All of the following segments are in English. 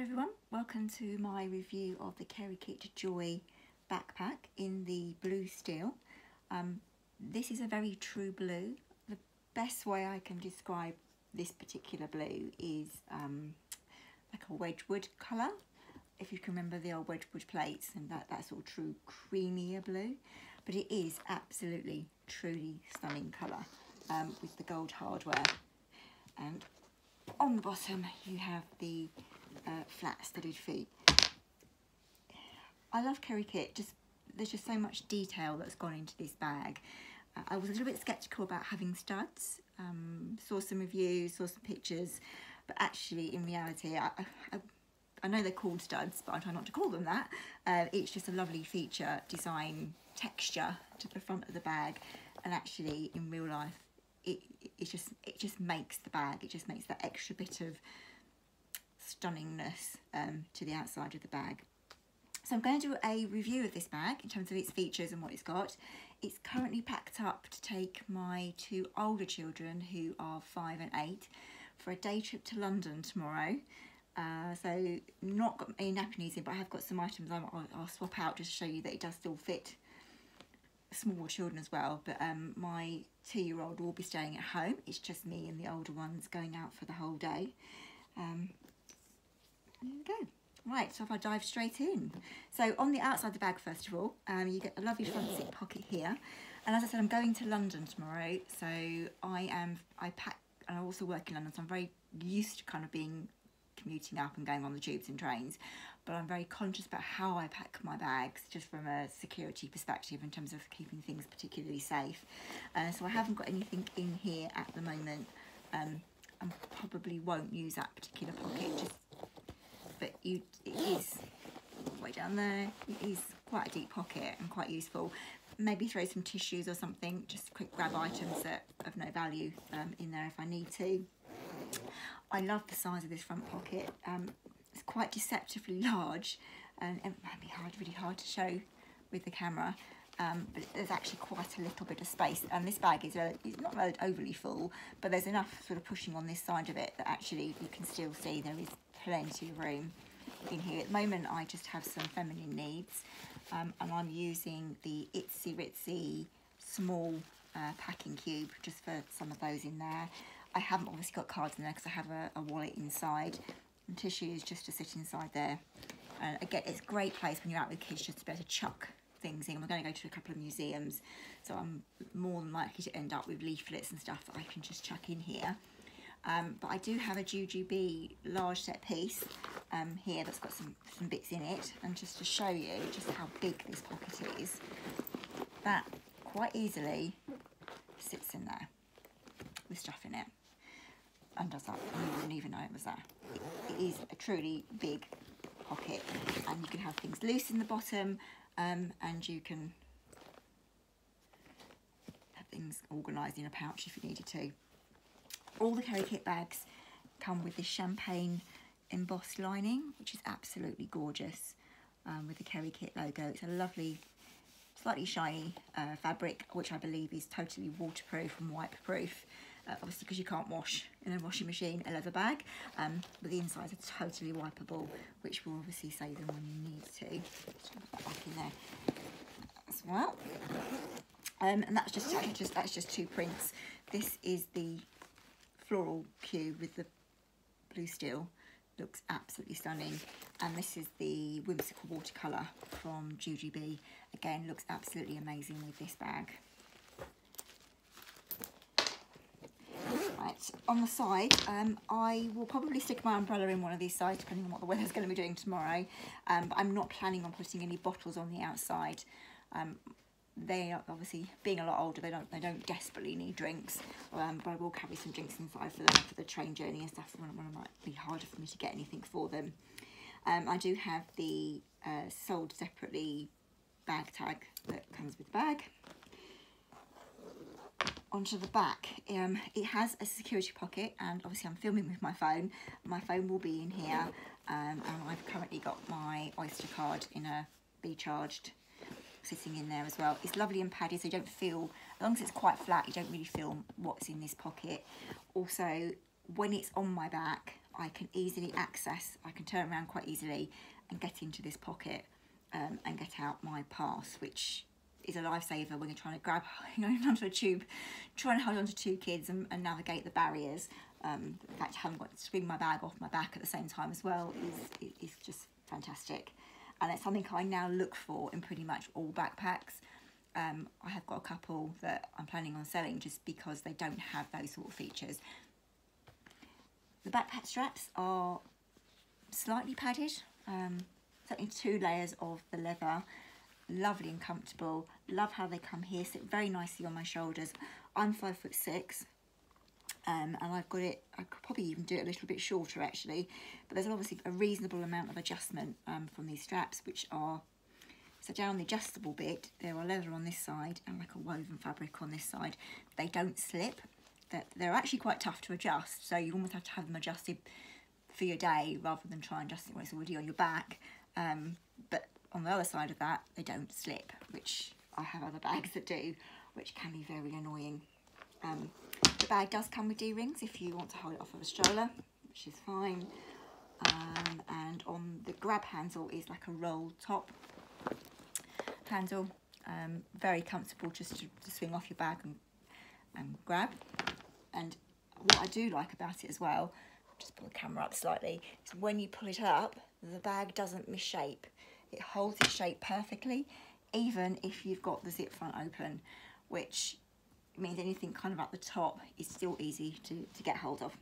everyone, welcome to my review of the Kerikit Joy backpack in the blue steel. Um, this is a very true blue. The best way I can describe this particular blue is um, like a Wedgwood colour. If you can remember the old Wedgwood plates and that, that sort of true creamier blue. But it is absolutely truly stunning colour um, with the gold hardware. And on the bottom you have the uh, flat studded feet. I love Kerikit, just there's just so much detail that's gone into this bag. Uh, I was a little bit sceptical about having studs, um, saw some reviews, saw some pictures, but actually in reality, I, I, I know they're called studs, but I try not to call them that. Uh, it's just a lovely feature, design, texture to the front of the bag, and actually in real life, it, it just it just makes the bag. It just makes that extra bit of stunningness um, to the outside of the bag. So I'm going to do a review of this bag in terms of its features and what it's got. It's currently packed up to take my two older children who are five and eight for a day trip to London tomorrow. Uh, so not got any nappies in, but I have got some items I'll, I'll, swap out just to show you that it does still fit small children as well. But um, my two-year-old will be staying at home. It's just me and the older ones going out for the whole day. Um, there we go. Right, so if I dive straight in. So on the outside of the bag, first of all, um, you get a lovely front zip pocket here. And as I said, I'm going to London tomorrow. So I am, I pack, and I also work in London, so I'm very used to kind of being commuting up and going on the tubes and trains. But I'm very conscious about how I pack my bags, just from a security perspective in terms of keeping things particularly safe. Uh, so I haven't got anything in here at the moment. Um, I probably won't use that particular pocket just but you it is way down there. It is quite a deep pocket and quite useful. Maybe throw some tissues or something, just quick grab items that of no value um, in there if I need to. I love the size of this front pocket. Um, it's quite deceptively large and it might be hard, really hard to show with the camera. Um, but there's actually quite a little bit of space and this bag is, a, is not overly full but there's enough sort of pushing on this side of it that actually you can still see there is plenty of room in here. At the moment, I just have some feminine needs, um, and I'm using the Itzy Ritzy small uh, packing cube just for some of those in there. I haven't obviously got cards in there because I have a, a, wallet inside and tissues just to sit inside there. And again, it's a great place when you're out with kids just to be able to chuck things in. We're going to go to a couple of museums, so I'm more than likely to end up with leaflets and stuff that I can just chuck in here. Um, but I do have a Jujube large set piece um, here that's got some, some bits in it. And just to show you just how big this pocket is, that quite easily sits in there with stuff in it. And does that, you wouldn't even know it was there. It, it is a truly big pocket and you can have things loose in the bottom um, and you can have things organised in a pouch if you needed to all the Kerikit bags come with this champagne embossed lining, which is absolutely gorgeous um, with the Kerikit logo. It's a lovely, slightly shiny uh, fabric, which I believe is totally waterproof and wipe-proof. Uh, obviously because you can't wash in a washing machine a leather bag, um, but the insides are totally wipeable, which will obviously save them when you need to. Put that back in there as well. Um, and that's just, just that's just two prints. This is the floral cube with the blue steel looks absolutely stunning. And this is the whimsical watercolour from Jujube again looks absolutely amazing with this bag. Right on the side um, I will probably stick my umbrella in one of these sides depending on what the weather's going to be doing tomorrow. Um, but I'm not planning on putting any bottles on the outside. Um, they are obviously being a lot older they don't they don't desperately need drinks. Um, but I will carry some drinks inside for them for the train journey and stuff when, when it might be harder for me to get anything for them. Um, I do have the uh, sold separately bag tag that comes with the bag. Onto the back. Um, it has a security pocket and obviously I'm filming with my phone. My phone will be in here. Um, and I've currently got my Oyster card in a be charged sitting in there as well. It's lovely and padded, so you don't feel, as long as it's quite flat, you don't really feel what's in this pocket. Also, when it's on my back, I can easily access, I can turn around quite easily and get into this pocket um, and get out my pass, which is a lifesaver when you're trying to grab you know, onto a tube, trying to hold onto two kids and, and navigate the barriers. Um, in fact, having got to swing my bag off my back at the same time as well is, is just fantastic. And it's something I now look for in pretty much all backpacks. Um, I have got a couple that I'm planning on selling just because they don't have those sort of features. The backpack straps are slightly padded, um, certainly two layers of the leather, lovely and comfortable. Love how they come here, sit very nicely on my shoulders. I'm five foot six, um, and I've got it, I could probably even do it a little bit shorter actually, but there's obviously a reasonable amount of adjustment um, from these straps, which are, so down the adjustable bit, there are leather on this side and like a woven fabric on this side. They don't slip, they're, they're actually quite tough to adjust, so you almost have to have them adjusted for your day rather than try and adjust it when it's already on your back. Um, but on the other side of that, they don't slip, which I have other bags that do, which can be very annoying. Um, the bag does come with D-rings if you want to hold it off of a stroller, which is fine. Um, and on the grab handle is like a roll top handle. Um, very comfortable just to, to, swing off your bag and, and grab. And what I do like about it as well, just pull the camera up slightly, is when you pull it up, the bag doesn't misshape. It holds its shape perfectly, even if you've got the zip front open, which means anything kind of at the top is still easy to, to get hold of.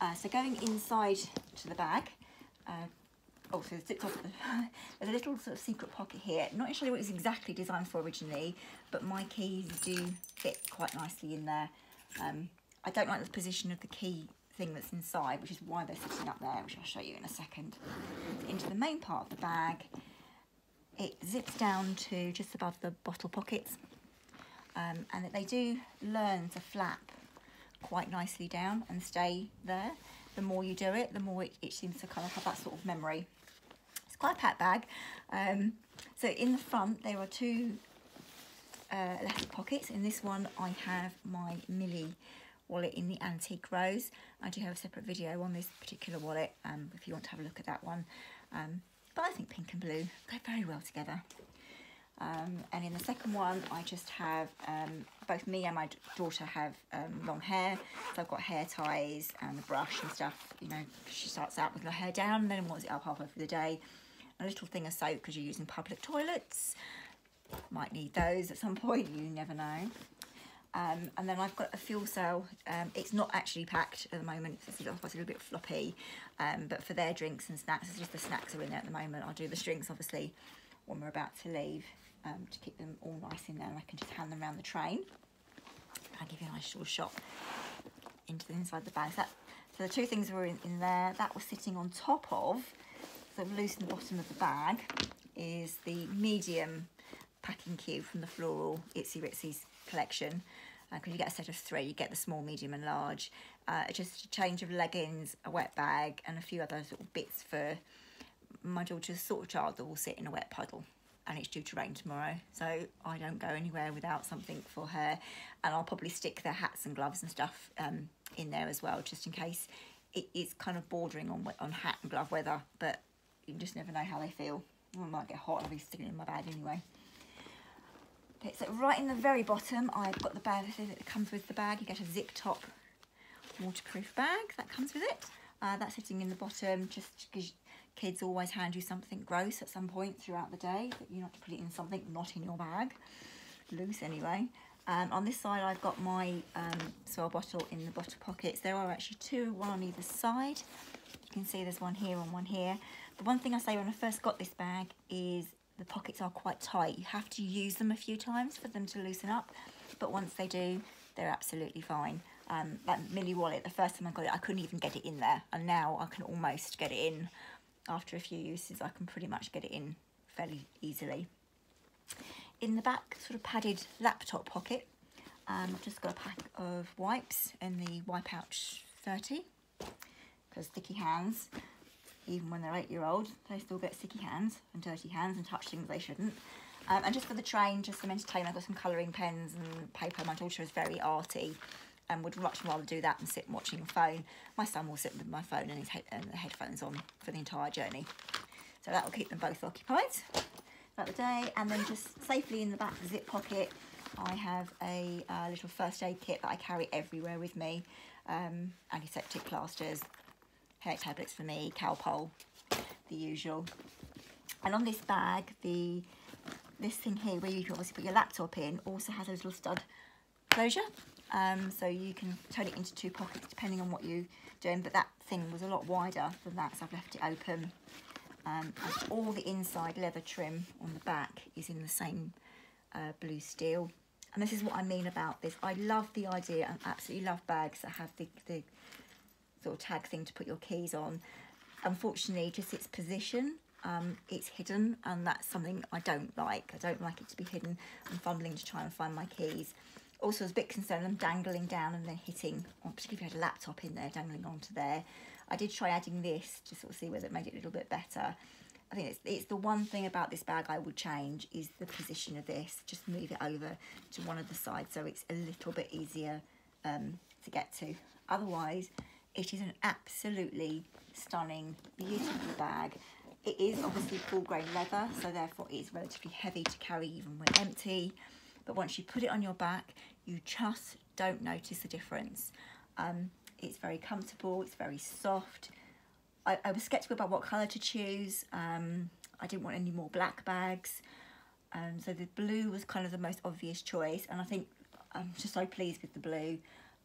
Uh, so going inside to the bag, uh, oh, so the, there's a little sort of secret pocket here. Not sure what it was exactly designed for originally, but my keys do fit quite nicely in there. Um, I don't like the position of the key thing that's inside, which is why they're sitting up there, which I'll show you in a second. Into the main part of the bag, it zips down to just above the bottle pockets um, and that they do learn to flap quite nicely down and stay there. The more you do it, the more it, it seems to kind of have that sort of memory. It's quite a pat bag. Um, so in the front, there are two uh, left pockets. In this one, I have my Millie wallet in the antique rose. I do have a separate video on this particular wallet um, if you want to have a look at that one. Um, but I think pink and blue go very well together. Um, and in the second one, I just have, um, both me and my daughter have um, long hair. So I've got hair ties and a brush and stuff. You know, she starts out with her hair down and then wants it up halfway through the day. A little thing of soap because you're using public toilets. Might need those at some point, you never know. Um, and then I've got a fuel cell. Um, it's not actually packed at the moment. It's a little, it's a little bit floppy. Um, but for their drinks and snacks, it's just the snacks are in there at the moment. I'll do the drinks, obviously, when we're about to leave um, to keep them all nice in there and I can just hand them around the train. I'll give you a nice little shot into the inside the bag. So, that, so the two things were in, in there. That was sitting on top of, so loose in the bottom of the bag, is the medium packing cube from the Floral Itzy Ritzy's collection. Because uh, you get a set of three, you get the small, medium and large. Uh, just a change of leggings, a wet bag and a few other little bits for my daughter's sort of child that will sit in a wet puddle and it's due to rain tomorrow so I don't go anywhere without something for her. And I'll probably stick their hats and gloves and stuff um, in there as well just in case. It is kind of bordering on on hat and glove weather but you just never know how they feel. It might get hot I'll be sticking in my bag anyway. Okay so right in the very bottom I've got the bag that comes with the bag. You get a zip top waterproof bag that comes with it. Uh, that's sitting in the bottom just because Kids always hand you something gross at some point throughout the day, but you have to put it in something not in your bag, loose anyway. Um, on this side, I've got my um, swell bottle in the bottle pockets. There are actually two, one on either side. You can see there's one here and one here. The one thing I say when I first got this bag is the pockets are quite tight. You have to use them a few times for them to loosen up, but once they do, they're absolutely fine. Um, that Millie wallet, the first time I got it, I couldn't even get it in there, and now I can almost get it in after a few uses I can pretty much get it in fairly easily. In the back sort of padded laptop pocket um, I've just got a pack of wipes in the Wipeout 30 because sticky hands even when they're eight year old they still get sticky hands and dirty hands and touch things they shouldn't. Um, and just for the train just some entertainment I've got some colouring pens and paper. My daughter is very arty and would much rather do that than sit watching a phone. My son will sit with my phone and his head and the headphones on for the entire journey. So that will keep them both occupied throughout the day. And then just safely in the back zip pocket, I have a uh, little first aid kit that I carry everywhere with me. Um, antiseptic plasters, hair tablets for me, Calpol, the usual. And on this bag, the this thing here where you can obviously put your laptop in also has a little stud closure. Um, so you can turn it into two pockets depending on what you're doing. But that thing was a lot wider than that, so I've left it open. Um, and all the inside leather trim on the back is in the same uh, blue steel. And this is what I mean about this. I love the idea, I absolutely love bags that have the, the sort of tag thing to put your keys on. Unfortunately, just its position, um, it's hidden and that's something I don't like. I don't like it to be hidden. I'm fumbling to try and find my keys. Also, I was a bit concerned I'm dangling down and then hitting, particularly if you had a laptop in there, dangling onto there. I did try adding this to sort of see whether it made it a little bit better. I think it's, it's the one thing about this bag I would change is the position of this. Just move it over to one of the sides so it's a little bit easier um, to get to. Otherwise, it is an absolutely stunning, beautiful bag. It is obviously full grain leather, so therefore it is relatively heavy to carry even when empty. But once you put it on your back, you just don't notice the difference. Um, it's very comfortable, it's very soft. I, I was sceptical about what colour to choose. Um, I didn't want any more black bags. Um, so the blue was kind of the most obvious choice. And I think I'm just so pleased with the blue.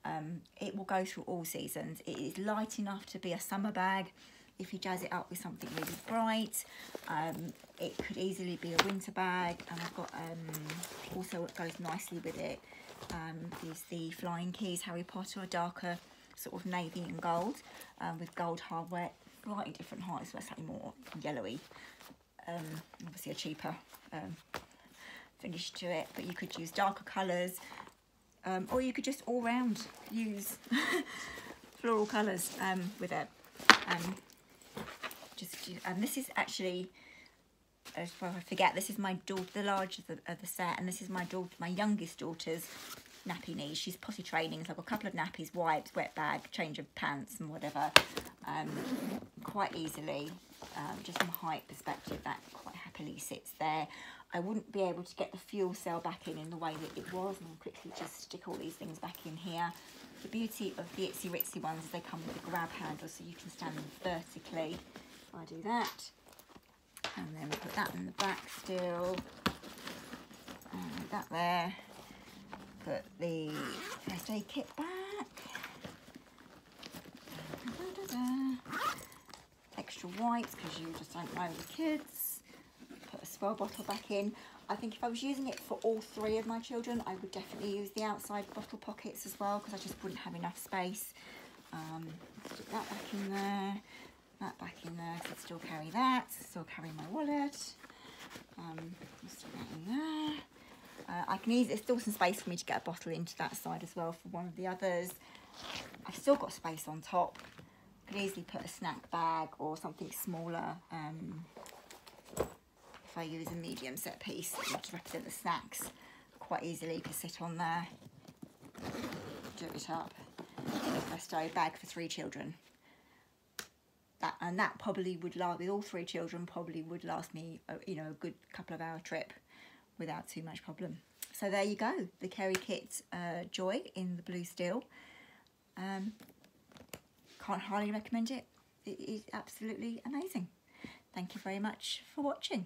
Um, it will go through all seasons. It is light enough to be a summer bag. If you jazz it up with something really bright, um, it could easily be a winter bag. And I've got um, also what goes nicely with it um, is the Flying Keys Harry Potter, a darker sort of navy and gold um, with gold hardware, slightly different heights, so slightly more yellowy. Um, obviously a cheaper finish to it, but you could use darker colours um, or you could just all round use floral colours um, with it. Um, just and this is actually, as I forget, this is my daughter, the largest of the, of the set, and this is my daughter, my youngest daughter's nappy needs. She's potty training, so I've got a couple of nappies, wipes, wet bag, change of pants and whatever, um, quite easily. Um, just from a height perspective, that quite happily sits there. I wouldn't be able to get the fuel cell back in in the way that it was, and I'll quickly just stick all these things back in here. The beauty of the Itsy Ritsy ones is they come with a grab handle, so you can stand them vertically. I do that, and then we put that in the back still, and that there put the first aid kit back. Da, da, da, Extra wipes because you just don't know the kids. Put a swell bottle back in. I think if I was using it for all three of my children, I would definitely use the outside bottle pockets as well because I just wouldn't have enough space. Um, stick that back in there, that back in there, I'd still carry that, still carry my wallet. Um, stick that in there. Uh, I can easily, there's still some space for me to get a bottle into that side as well for one of the others. I've still got space on top. Could easily put a snack bag or something smaller. Um, if I use a medium set piece to represent the snacks, quite easily could sit on there. Do it up. Presto bag for three children. That and that probably would last with all three children. Probably would last me, a, you know, a good couple of hour trip without too much problem. So there you go, the Kerikit uh, Joy in the blue steel. Um, can't highly recommend it. It is absolutely amazing. Thank you very much for watching.